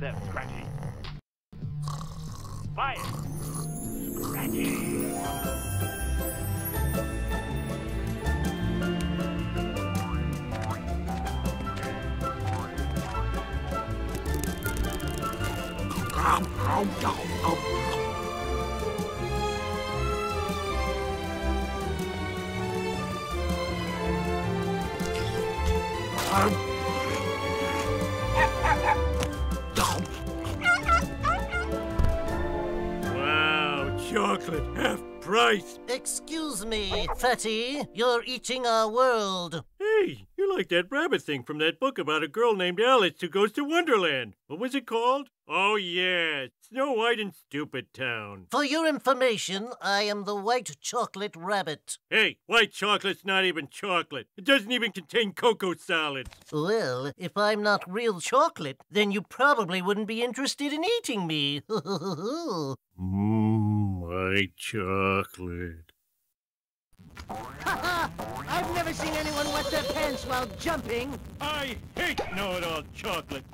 there, Scratchy. Fire! Scratchy! Wow, price. Excuse me, Fatty. You're eating our world. Hey, you like that rabbit thing from that book about a girl named Alice who goes to Wonderland. What was it called? Oh, yeah, Snow White and Stupid Town. For your information, I am the white chocolate rabbit. Hey, white chocolate's not even chocolate. It doesn't even contain cocoa solids. Well, if I'm not real chocolate, then you probably wouldn't be interested in eating me. Mmm, white chocolate. I've never seen anyone wet their pants while jumping. I hate know-it-all chocolate.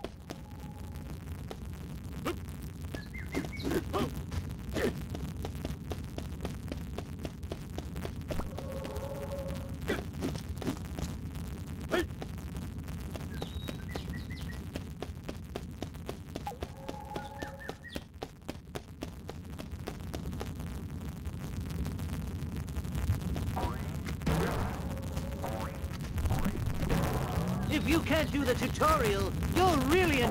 You can't do the tutorial, you're really in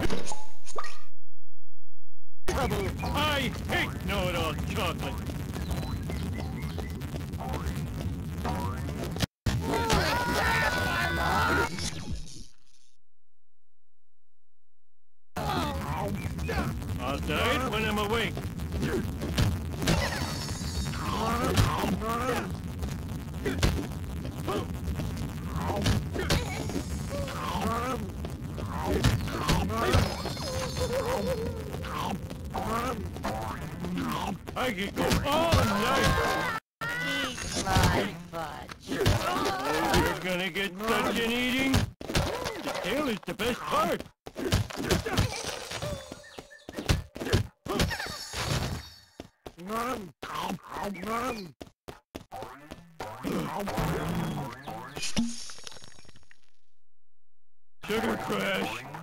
trouble. I hate know-it-all chocolate. I could go all night. Eat my fudge. You're gonna get such an eating. The tail is the best part. Sugar crash.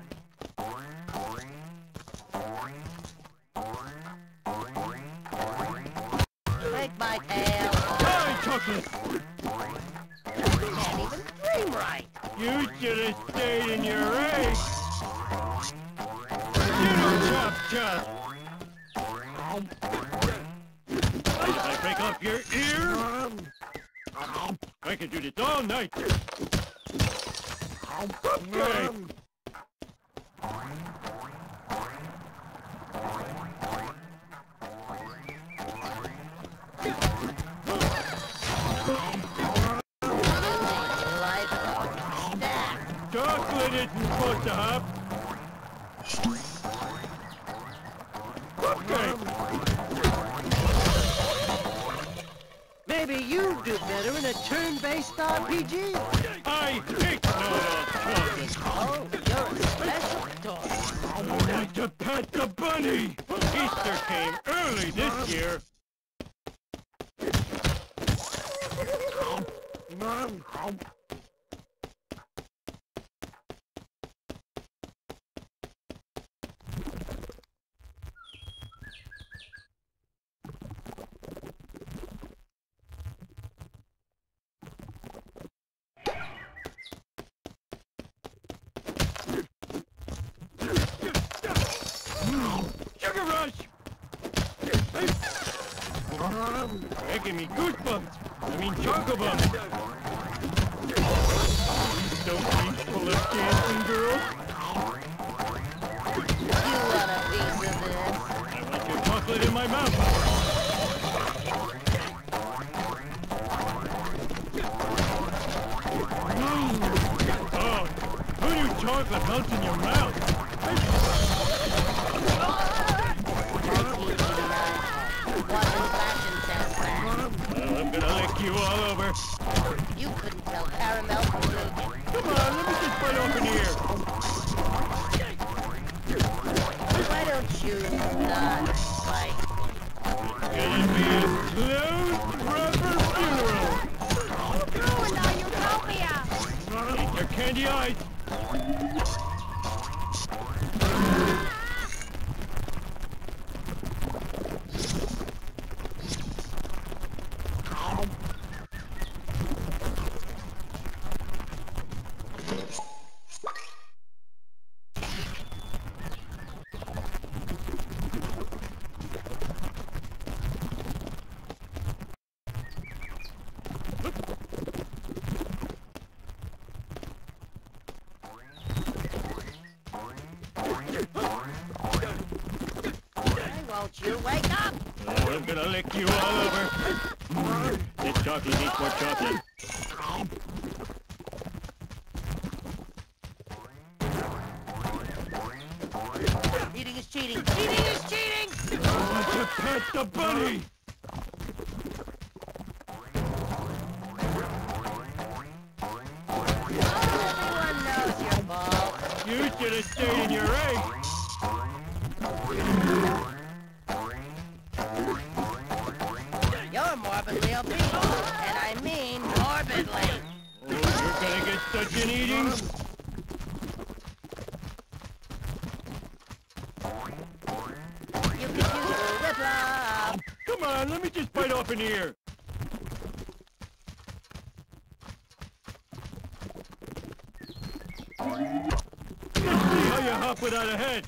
Supposed to. Okay. Maybe you'd do better in a turn-based RPG. I hate know-it-all chocolate. Oh, you're special toy. I to pet the bunny. Easter came early this year. Sugar rush. Making me goosebumps. I mean choco bumps. Please don't be full of dancing girl. You want a piece of this? I want your chocolate in my mouth. Mmm. Oh, who knew chocolate melts in your mouth? You wake up? Oh, I'm gonna lick you all over. This chocolate needs more chocolate. Eating is cheating. Cheating is cheating! To pet the bunny! Everyone knows your fault. You should have stayed in your egg. Such. You could use a up. Come on, let me just bite off an ear. Let's see how you hop without a head.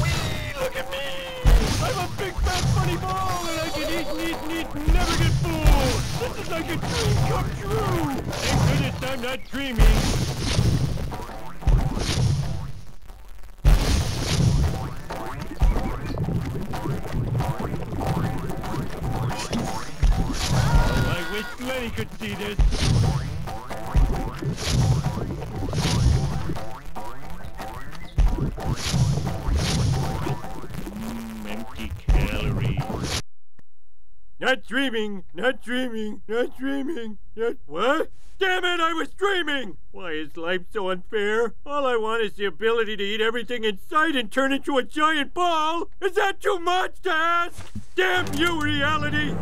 Whee, look at me! I'm a big fat funny ball and I can eat and eat and eat and never get full! This is like a dream come true! Thank goodness I'm not dreaming. I wish Lenny could see this. Empty calories. Not dreaming, not dreaming, not dreaming, not what? Damn it, I was dreaming! Why is life so unfair? All I want is the ability to eat everything in sight and turn into a giant ball! Is that too much to ask? Damn you, reality!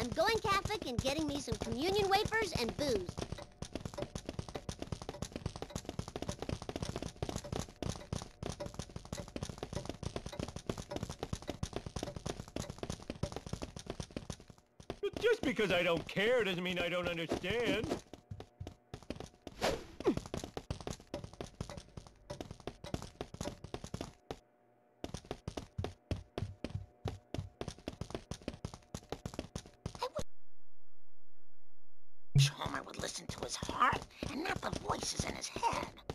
I'm going Catholic and getting me some communion wafers and booze. Just because I don't care doesn't mean I don't understand. wish Homer would listen to his heart and not the voices in his head.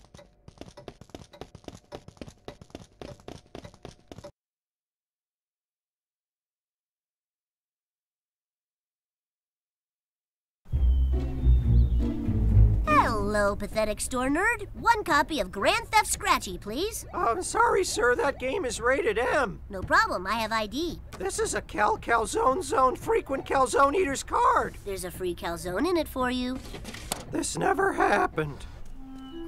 Hello, pathetic store nerd. One copy of Grand Theft Scratchy, please. I'm sorry, sir. That game is rated M. No problem, I have ID. This is a Cal Calzone Zone frequent calzone eater's card. There's a free calzone in it for you. This never happened.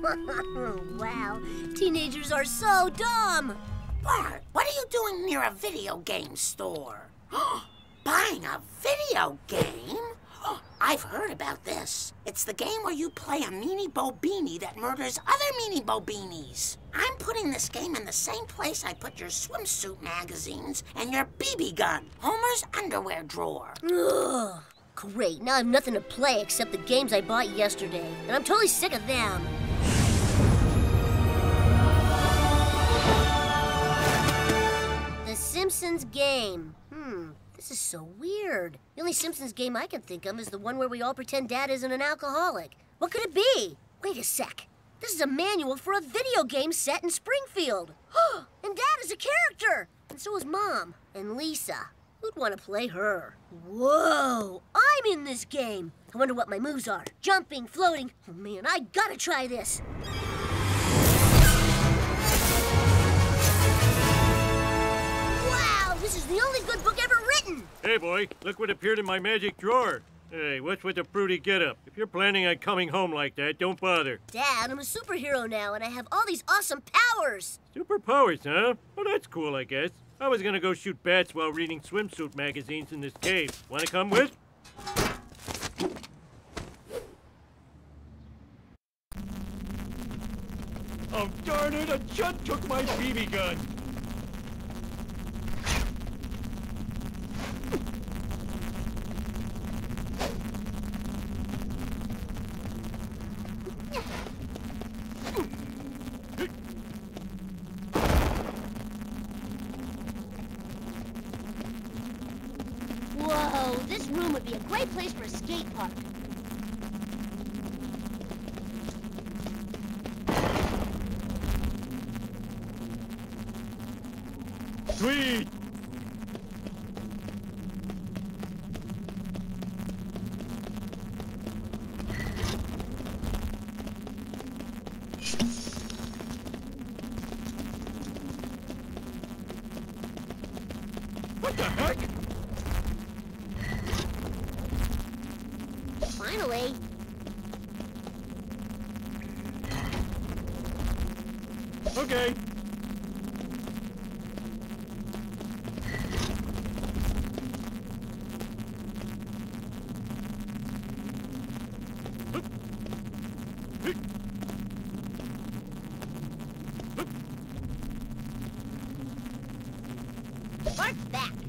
wow, teenagers are so dumb. Bart, what are you doing near a video game store? Buying a video game? I've heard about this. It's the game where you play a meanie bobini that murders other meanie bobinis. I'm putting this game in the same place I put your swimsuit magazines and your BB gun, Homer's underwear drawer. Ugh. Great, now I have nothing to play except the games I bought yesterday, and I'm totally sick of them. The Simpsons game. Hmm, This is so weird. The only Simpsons game I can think of is the one where we all pretend Dad isn't an alcoholic. What could it be? Wait a sec. This is a manual for a video game set in Springfield. and Dad is a character. And so is Mom and Lisa. Who'd want to play her? Whoa! I'm in this game. I wonder what my moves are. Jumping, floating. Oh man, I gotta try this. The only good book ever written. Hey, boy, look what appeared in my magic drawer. Hey, what's with the fruity getup? If you're planning on coming home like that, don't bother. Dad, I'm a superhero now, and I have all these awesome powers. Superpowers, huh? Well, that's cool, I guess. I was gonna go shoot bats while reading swimsuit magazines in this cave. Wanna come with? Oh, darn it! A chud took my BB gun! This room would be a great place for a skate park. Sweet! What the heck? Finally. Okay. Bark's back.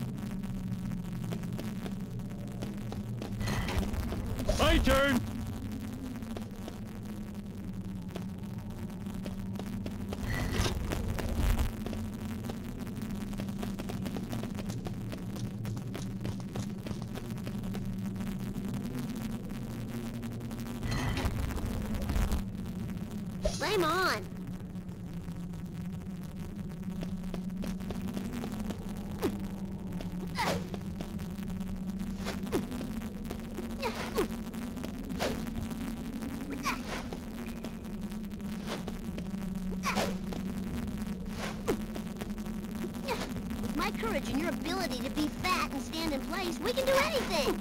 My turn! Flame on. With my courage and your ability to be fat and stand in place, we can do anything.